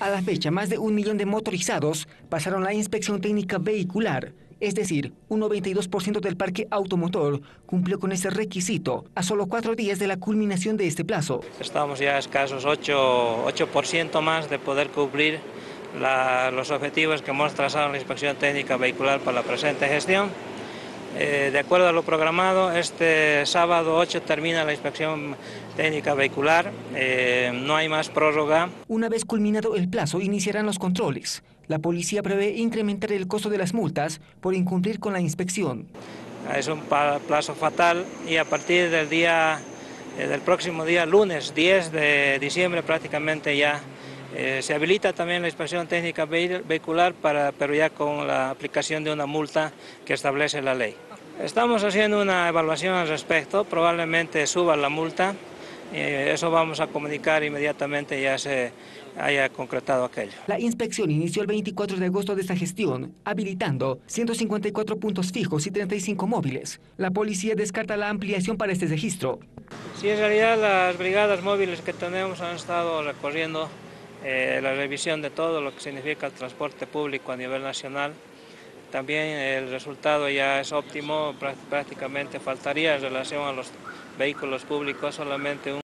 A la fecha, más de un millón de motorizados pasaron la inspección técnica vehicular, es decir, un 92% del parque automotor cumplió con ese requisito a solo cuatro días de la culminación de este plazo. Estamos ya a escasos 8%, 8 más de poder cumplir la, los objetivos que hemos trazado en la inspección técnica vehicular para la presente gestión. Eh, de acuerdo a lo programado, este sábado 8 termina la inspección técnica vehicular, eh, no hay más prórroga. Una vez culminado el plazo, iniciarán los controles. La policía prevé incrementar el costo de las multas por incumplir con la inspección. Es un plazo fatal y a partir del día eh, del próximo día, lunes 10 de diciembre, prácticamente ya eh, se habilita también la inspección técnica vehicular, para, pero ya con la aplicación de una multa que establece la ley. Estamos haciendo una evaluación al respecto, probablemente suba la multa, y eso vamos a comunicar inmediatamente ya se haya concretado aquello. La inspección inició el 24 de agosto de esta gestión, habilitando 154 puntos fijos y 35 móviles. La policía descarta la ampliación para este registro. Sí, en realidad las brigadas móviles que tenemos han estado recorriendo eh, la revisión de todo lo que significa el transporte público a nivel nacional. También el resultado ya es óptimo, prácticamente faltaría en relación a los vehículos públicos solamente un